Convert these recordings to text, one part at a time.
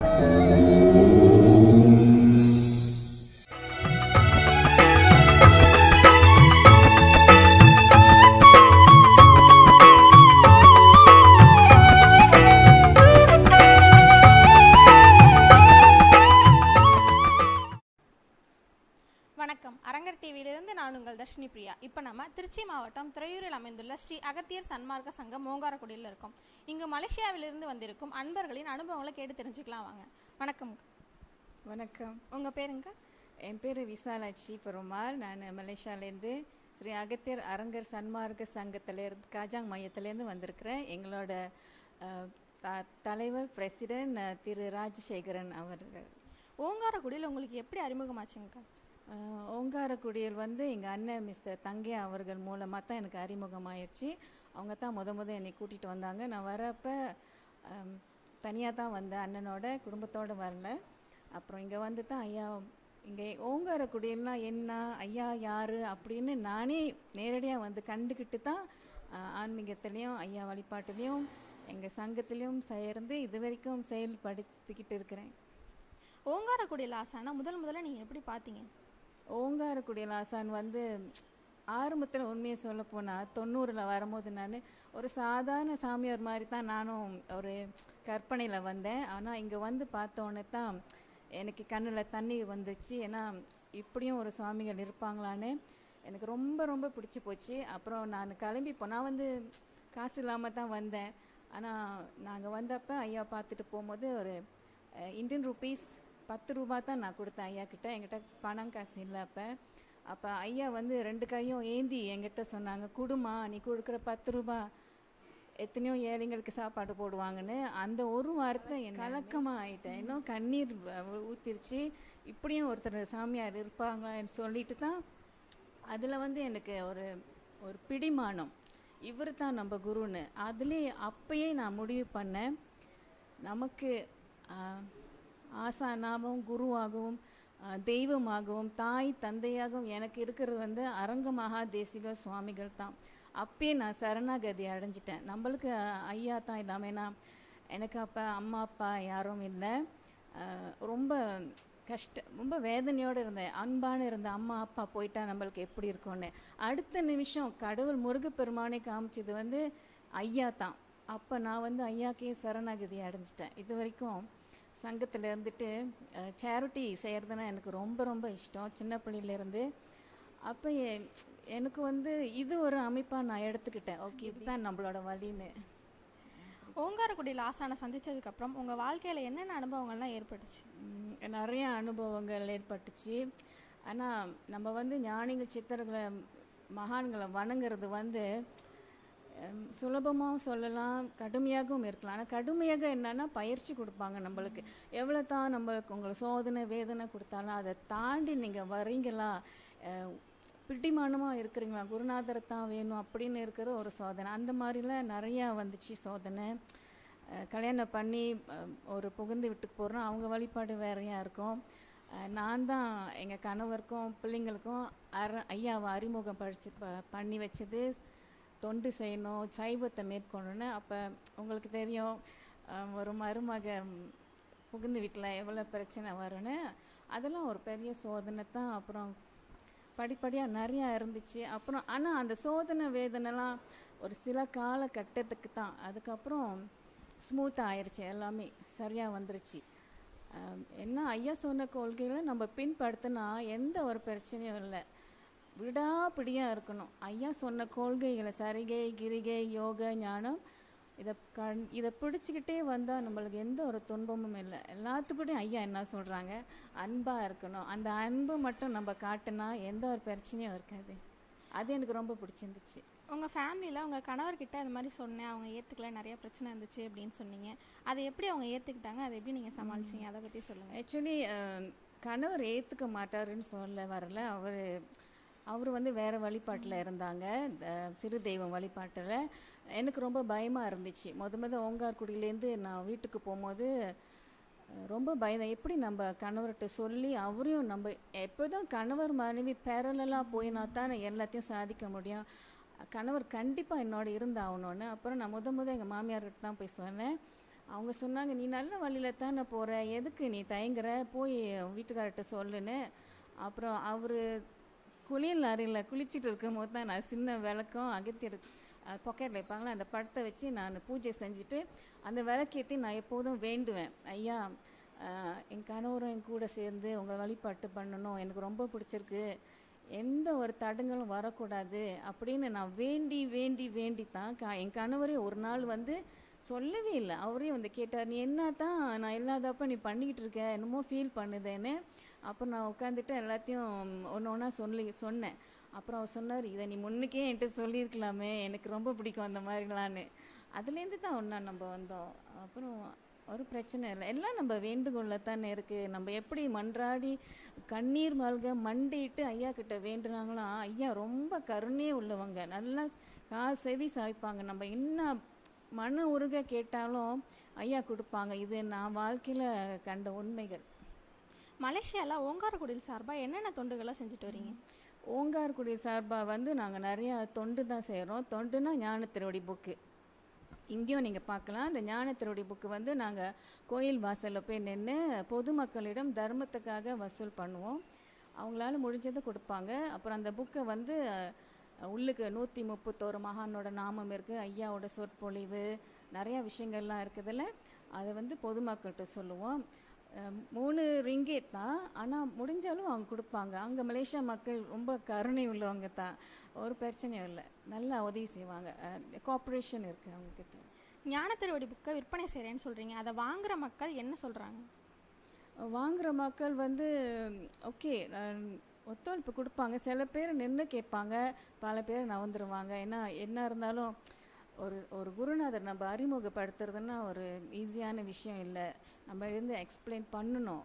Thank you. வணக்கம். அரங்கர் டிவியிலிருந்து நான் உங்கள் தர்ஷினி பிரியா. இப்போ நம்ம திருச்சி மாவட்டம் துறையூரில் அமைந்துள்ள ஸ்ரீ அகத்தியர் சன்மார்க்க சங்கம் மோங்காரக்குடியில் இருக்கோம். இங்கு மலேசியாவிலிருந்து வந்திருக்கும் அன்பர்களின் அனுபவங்களை கேட்டு தெரிஞ்சுக்கலாம் வாங்க. வணக்கம். வணக்கம். உங்கள் பேருங்க? என் பேர் விசாலாட்சி பெருமாள். நான் மலேசியாலேருந்து ஸ்ரீ அகத்தியர் அரங்கர் சன்மார்க்க சங்கத்திலேருந்து காஜாங் மையத்திலேருந்து வந்திருக்கிறேன். எங்களோட த- தலைவர் பிரசிடென்ட் திரு ராஜசேகரன் அவர்கள். ஓங்காரக்குடியில் உங்களுக்கு எப்படி அறிமுகமாச்சுங்கக்கா ஓங்காரக்குடியில் வந்து எங்கள் அண்ணன் மிஸ்டர் தங்கே அவர்கள் மூலமாக தான் எனக்கு அறிமுகமாயிருச்சு. அவங்க தான் முத முத என்னை கூட்டிகிட்டு வந்தாங்க. நான் வரப்போ தனியாக தான் வந்தேன் அண்ணனோட குடும்பத்தோடு வரல. அப்புறம் இங்கே வந்து தான் ஐயா இங்கே ஓங்காரக்குடியில்னா என்ன ஐயா யார் அப்படின்னு நானே நேரடியாக வந்து கண்டுக்கிட்டு தான் ஆன்மீகத்துலேயும் ஐயா வழிபாட்டுலேயும் எங்கள் சங்கத்திலையும் சேர்ந்து இது வரைக்கும் செயல்படுத்திக்கிட்டு இருக்கிறேன். ஓங்காரக்குடியில் ஆசானா முதல் முதல்ல நீங்கள் எப்படி பார்த்தீங்க? ஓங்காரக்குடி லாசான் வந்து ஆரம்பத்தில் உண்மையை சொல்ல போனால் தொண்ணூறில் வரும்போது நான் ஒரு சாதாரண சாமியார் மாதிரி தான் நானும் ஒரு கற்பனையில் வந்தேன். ஆனால் இங்கே வந்து பார்த்தோன்னே தான் எனக்கு கண்ணில் தண்ணி வந்துச்சு. ஏன்னா இப்படியும் ஒரு சுவாமிகள் இருப்பாங்களான்னு எனக்கு ரொம்ப ரொம்ப பிடிச்சி போச்சு. அப்புறம் நான் கிளம்பி போனால் நான் வந்து காசு இல்லாமல் தான் வந்தேன். ஆனால் நாங்கள் வந்தப்போ ஐயா பார்த்துட்டு போகும்போது ஒரு இந்தியன் ருபீஸ் பத்து ரூபா தான் நான் கொடுத்தேன் ஐயா கிட்ட என்கிட்ட பணம் காசு இல்லை அப்போ. அப்போ ஐயா வந்து ரெண்டு கையும் ஏந்தி என்கிட்ட சொன்னாங்க குடுமா நீ கொடுக்குற பத்து ரூபா எத்தனையோ ஏழைங்களுக்கு சாப்பாடு போடுவாங்கன்னு. அந்த ஒரு வார்த்தை என் கலக்கமாக ஆயிட்டேன். இன்னும் கண்ணீர் ஊத்திருச்சு. இப்படியும் ஒருத்தர் சாமியார் இருப்பாங்களான்னு சொல்லிட்டு தான் அதில் வந்து எனக்கு ஒரு ஒரு பிடிமானம். இவர் தான் நம்ம குருன்னு. அதுலேயே அப்பயே நான் முடிவு பண்ணேன். நமக்கு ஆசானாகவும் குருவாகவும் தெய்வமாகவும் தாய் தந்தையாகவும் எனக்கு இருக்கிறது வந்து அரங்க மகா தேசிக சுவாமிகள் தான். அப்பயே நான் சரணாகதி அடைஞ்சிட்டேன். நம்மளுக்கு ஐயா தான் இல்லாமல் எனக்கு அப்போ அம்மா அப்பா யாரும் இல்லை. ரொம்ப கஷ்ட ரொம்ப வேதனையோடு இருந்தேன். அன்பான இருந்த அம்மா அப்பா போயிட்டா நம்மளுக்கு எப்படி இருக்கும்னு. அடுத்த நிமிஷம் கடவுள் முருகப்பெருமானை காமிச்சது வந்து ஐயா தான். அப்போ நான் வந்து ஐயாக்கே சரணாகதி அடைஞ்சிட்டேன். இது வரைக்கும் சங்கத்தில் இருந்துட்டு சேரிட்டி செய்கிறதுனா எனக்கு ரொம்ப ரொம்ப இஷ்டம். சின்ன பிள்ளையிலேருந்து அப்போ எனக்கு வந்து இது ஒரு அமைப்பாக நான் எடுத்துக்கிட்டேன். ஓகே இதுதான் நம்மளோட வழின்னு. ஓங்காரக்குடியில் ஆசானை சந்திச்சதுக்கப்புறம் உங்கள் வாழ்க்கையில் என்னென்ன அனுபவங்கள்லாம் ஏற்பட்டுச்சு? நிறைய அனுபவங்கள் ஏற்பட்டுச்சு. ஆனால் நம்ம வந்து ஞானிகள் சித்தர்களை மகான்களை வணங்குறது வந்து சுலபமாகவும் சொல்லலாம் கடுமையாகவும் இருக்கலாம். ஆனால் கடுமையாக என்னன்னா பயிற்சி கொடுப்பாங்க நம்மளுக்கு. எவ்வளோ தான் நம்மளுக்கு உங்களுக்கு சோதனை வேதனை கொடுத்தாலும் அதை தாண்டி நீங்கள் வரீங்களா பிடிமானமாக இருக்கிறீங்களா? குருநாதரை தான் வேணும் அப்படின்னு இருக்கிற ஒரு சோதனை. அந்த மாதிரிலாம் நிறையா வந்துச்சு சோதனை. கல்யாணம் பண்ணி ஒரு புகுந்து வீட்டுக்கு போகிறோம் அவங்க வழிபாடு வேறையாக இருக்கும். நான் தான் எங்கள் கணவருக்கும் பிள்ளைங்களுக்கும் அர ஐயாவை அறிமுகம் படிச்சு ப பண்ணி வச்சது. தொண்டு செய்யணும் சைவத்தை மேற்கொள்ளணும்னு அப்போ உங்களுக்கு தெரியும் ஒரு மருமக புகுந்து வீட்டில் எவ்வளோ பிரச்சனை வரும்னு. அதெல்லாம் ஒரு பெரிய சோதனை தான். அப்புறம் படிப்படியாக நிறையா இருந்துச்சு. அப்புறம் ஆனால் அந்த சோதனை வேதனைலாம் ஒரு சில காலகட்டத்துக்கு தான். அதுக்கப்புறம் ஸ்மூத்தாக ஆயிடுச்சு எல்லாமே. சரியாக வந்துருச்சு. என்ன ஐயா சொன்ன கொள்கைகளை நம்ம பின்படுத்தினா எந்த ஒரு பிரச்சனையும் இல்லை. விடாப்பிடியாக இருக்கணும். ஐயா சொன்ன கொள்கைகளை சரிகை கிரிகை யோக ஞானம் இதை கண் இதை பிடிச்சிக்கிட்டே வந்தால் நம்மளுக்கு எந்த ஒரு துன்பமும் இல்லை. எல்லாத்துக்கூடயும் ஐயா என்ன சொல்கிறாங்க அன்பாக இருக்கணும். அந்த அன்பு மட்டும் நம்ம காட்டினா எந்த ஒரு பிரச்சனையும் இருக்காது. அது எனக்கு ரொம்ப பிடிச்சிருந்துச்சு. உங்கள் ஃபேமிலியில் உங்கள் கணவர்கிட்ட இந்த மாதிரி சொன்னேன். அவங்க ஏற்றுக்கல நிறைய பிரச்சனை இருந்துச்சு அப்படின்னு சொன்னீங்க. அதை எப்படி அவங்க ஏற்றுக்கிட்டாங்க அதை எப்படி நீங்கள் சமாளிச்சீங்க? அதை பற்றி சொல்லுங்கள் ஆக்சுவலி கணவர் ஏற்றுக்க மாட்டாருன்னு சொல்ல வரல. அவர் அவர் வந்து வேறு வழிபாட்டில் இருந்தாங்க. அஹ், சிறு தெய்வம் வழிபாட்டில். எனக்கு ரொம்ப பயமாக இருந்துச்சு. முத முத ஓங்கார்குடியிலேருந்து நான் வீட்டுக்கு போகும்போது ரொம்ப பயந்தேன் எப்படி நம்ம கணவர்கிட்ட சொல்லி அவரையும் நம்ம எப்போதும் கணவர் மனைவி பேரலாக போயினா தான் எல்லாத்தையும் சாதிக்க முடியும். கணவர் கண்டிப்பாக என்னோட இருந்தாகணும்னு. அப்புறம் நான் முத முத எங்கள் மாமியார்கிட்ட தான் போய் சொன்னேன். அவங்க சொன்னாங்க நீ நல்ல வழியில் தானே போகிற எதுக்கு நீ தயங்குற? போய் வீட்டுக்கார்ட்ட சொல்லுன்னு. அப்புறம் அவர் குளியல் அறையில் குளிச்சுட்டு இருக்கும் போது தான் நான் சின்ன விளக்கம் அகத்தியர் பாக்கெட்டில் வைப்பாங்களே அந்த படத்தை வச்சு நான் பூஜை செஞ்சுட்டு அந்த விளக்கேற்றி நான் எப்போதும் வேண்டுவேன். ஐயா என் கணவரும் என் கூட சேர்ந்து உங்கள் வழிபாட்டு பண்ணணும் எனக்கு ரொம்ப பிடிச்சிருக்கு. எந்த ஒரு தடங்களும் வரக்கூடாது அப்படின்னு நான் வேண்டி வேண்டி வேண்டி தான் க என் கணவரே ஒரு நாள் வந்து சொல்லவே இல்லை. அவரே வந்து கேட்டார் நீ என்ன தான் நான் இல்லாதப்ப நீ பண்ணிக்கிட்டு இருக்க என்னமோ ஃபீல் பண்ணுதேன்னு. அப்புறம் நான் உட்காந்துட்டு எல்லாத்தையும் ஒன்று ஒன்றா சொல்லி சொன்னேன். அப்புறம் அவர் சொன்னார் இதை நீ முன்னுக்கே என்கிட்ட சொல்லியிருக்கலாமே எனக்கு ரொம்ப பிடிக்கும் அந்த மாதிரிலான்னு. அதுலேருந்து தான் ஒன்றா நம்ம வந்தோம். அப்புறம் ஒரு பிரச்சனை இல்லை. எல்லாம் நம்ம வேண்டுகோளில் தானே இருக்குது நம்ம எப்படி மன்றாடி கண்ணீர் மல்க மண்டிட்டு ஐயா கிட்ட வேண்டுனாங்களோ ஐயா ரொம்ப கருணையே உள்ளவங்க. நல்லா கா செவி சாய்ப்பாங்க. நம்ம என்ன மன உருக கேட்டாலும் ஐயா கொடுப்பாங்க. இது நான் வாழ்க்கையில் கண்ட உண்மைகள். மலேசியாவில் ஓங்காரக்குடியில் சார்பாக என்னென்ன தொண்டுகளை செஞ்சுட்டு வரீங்க? ஓங்கார்குடி சார்பாக வந்து நாங்கள் நிறையா தொண்டு தான் செய்கிறோம் தொண்டுனா ஞானத்திருவடி புக்கு இங்கேயும் நீங்கள் பார்க்கலாம். அந்த ஞானத்திருவடி புக்கு வந்து நாங்கள் கோயில் வாசலில் போய் நின்று பொதுமக்களிடம் தர்மத்துக்காக வசூல் பண்ணுவோம். அவங்களால முடிஞ்சதை கொடுப்பாங்க. அப்புறம் அந்த புக்கை வந்து உள்ளுக்கு நூற்றி முப்பத்தோரு மகானோட நாமம் இருக்குது ஐயாவோட சொற்பொழிவு நிறையா விஷயங்கள்லாம் இருக்குதுல்ல அதை வந்து பொதுமக்கள்கிட்ட சொல்லுவோம். மூணு ரிங்கேட் தான். ஆனால் முடிஞ்சாலும் அவங்க கொடுப்பாங்க. அங்கே மலேசியா மக்கள் ரொம்ப கருணை உள்ளவங்க தான். ஒரு பிரச்சனையும் இல்லை. நல்லா உதவி செய்வாங்க. கோஆப்ரேஷன் இருக்குது அவங்கக்கிட்ட ஞான திருவடி புக்கை விற்பனை செய்கிறேன்னு சொல்கிறீங்க அதை வாங்குற மக்கள் என்ன சொல்கிறாங்க வாங்குற மக்கள் வந்து ஓகே ஒத்துழைப்பு கொடுப்பாங்க. சில பேர் நின்று கேட்பாங்க. பல பேர் நவந்துருவாங்க. ஏன்னா என்ன இருந்தாலும் ஒரு ஒரு குருநாதர் நம்ம அறிமுகப்படுத்துறதுன்னா ஒரு ஈஸியான விஷயம் இல்லை. நம்ம இருந்து எக்ஸ்பிளைன் பண்ணணும்.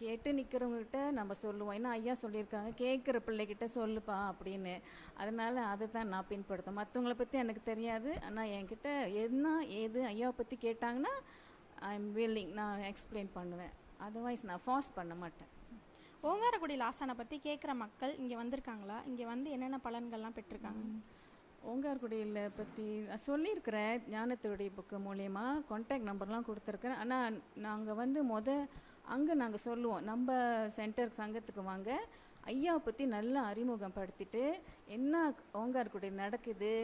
கேட்டு நிற்கிறவங்ககிட்ட நம்ம சொல்லுவோம். ஏன்னா ஐயா சொல்லியிருக்காங்க. கேட்குற பிள்ளைகிட்ட சொல்லுப்பா அப்படின்னு. அதனால் அதை தான் நான் பின்படுத்தேன் மற்றவங்கள பற்றி எனக்கு தெரியாது. ஆனால் என்கிட்ட என்ன ஏது ஐயாவை பற்றி கேட்டாங்கன்னா ஐ எம் வில்லிங் நான் எக்ஸ்பிளைன் பண்ணுவேன். அதர்வைஸ் நான் ஃபாஸ்ட் பண்ண மாட்டேன். ஓங்காரக்குடியில் ஆசானை பற்றி கேட்குற மக்கள் இங்கே வந்திருக்காங்களா? இங்கே வந்து என்னென்ன பலன்கள்லாம் பெற்றிருக்காங்க? ஓங்கார்குடியில் பற்றி நான் சொல்லியிருக்கிறேன். ஞானத்துடைய புக்கு மூலயமா கான்டாக்ட் நம்பர்லாம் கொடுத்துருக்குறேன். ஆனால் நாங்கள் வந்து முத அங்கே நாங்கள் சொல்லுவோம். நம்ம சென்டர் சங்கத்துக்கு வாங்க. ஐயாவை பற்றி நல்லா அறிமுகப்படுத்திட்டு என்ன ஓங்கார்குடி நடக்குது?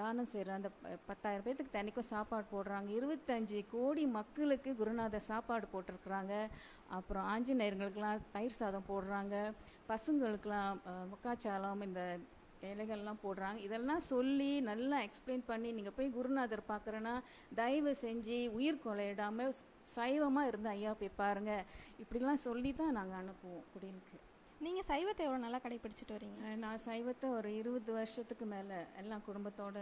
தானம் செய்கிற அந்த ப- பத்தாயிரம் பேர்த்துக்கு தனிக்கும் சாப்பாடு போடுறாங்க. இருபத்தஞ்சி கோடி மக்களுக்கு குருநாதர் சாப்பாடு போட்டிருக்கிறாங்க. அப்புறம் ஆஞ்சநேயர்களுக்கெல்லாம் தயிர் சாதம் போடுறாங்க. பசுங்களுக்கெல்லாம் முக்காச்சாலம் இந்த இலைகள்லாம் போடுறாங்க. இதெல்லாம் சொல்லி நல்லா எக்ஸ்பிளைன் பண்ணி நீங்கள் போய் குருநாதர் பார்க்குறேன்னா தயவு செஞ்சு உயிர் கொலையிடாமல் சைவமாக இருந்து ஐயா போய் பாருங்கள் இப்படிலாம் சொல்லி தான் நாங்கள் அனுப்புவோம் குடினுக்கு நீங்கள் சைவத்தை எவ்வளோ நல்லா கடைபிடிச்சிட்டு வரீங்க? நான் சைவத்தை ஒரு இருபது வருஷத்துக்கு மேலே எல்லாம் குடும்பத்தோட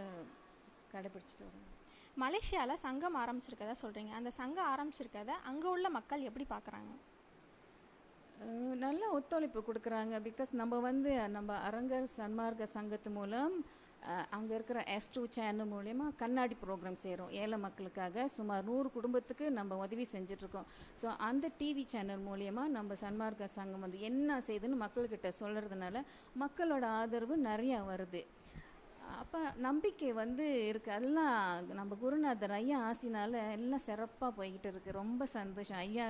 கடைபிடிச்சிட்டு வரேன். மலேசியாவில் சங்கம் ஆரம்பிச்சிருக்கதா சொல்கிறீங்க அந்த சங்கம் ஆரம்பிச்சிருக்கத அங்கே உள்ள மக்கள் எப்படி பார்க்குறாங்க நல்ல ஒத்துழைப்பு கொடுக்குறாங்க. பிகாஸ் நம்ம வந்து நம்ம அரங்கர் சன்மார்க்க சங்கத்து மூலம் அங்கே இருக்கிற எஸ் டூ சேனல் மூலயமா கண்ணாடி ப்ரோக்ராம் செய்கிறோம் ஏழை மக்களுக்காக சுமார் நூறு குடும்பத்துக்கு நம்ம உதவி செஞ்சிட்ருக்கோம். ஸோ அந்த டிவி சேனல் மூலயமா நம்ம சன்மார்க்க சங்கம் வந்து என்ன செய்யுதுன்னு மக்கள்கிட்ட சொல்கிறதுனால மக்களோட ஆதரவு நிறையா வருது. அப்போ நம்பிக்கை வந்து இருக்குது எல்லாம் நம்ம குருநாதர் ஐயா ஆசினால எல்லாம் சிறப்பாக போய்கிட்டு இருக்குது ரொம்ப சந்தோஷம். ஐயா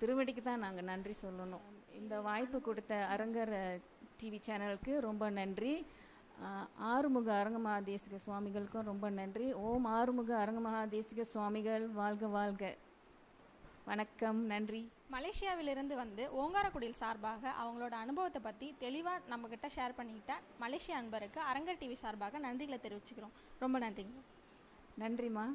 திருவடிக்கு தான் நாங்கள் நன்றி சொல்லணும். இந்த வாய்ப்பு கொடுத்த அரங்கர் டிவி சேனலுக்கு ரொம்ப நன்றி. ஆறுமுக அரங்கமகாதேசிக சுவாமிகளுக்கும் ரொம்ப நன்றி. ஓம் ஆறுமுக அரங்கமகாதேசிக சுவாமிகள் வாழ்க வாழ்க. வணக்கம் நன்றி. மலேசியாவிலிருந்து வந்து ஓங்காரக்குடியில் சார்பாக அவங்களோட அனுபவத்தை பற்றி தெளிவாக நம்மக்கிட்ட ஷேர் பண்ணிக்கிட்ட மலேசிய அன்பருக்கு அரங்கர் டிவி சார்பாக நன்றிகளை தெரிவிச்சுக்கிறோம். ரொம்ப நன்றிங்க. நன்றிம்மா.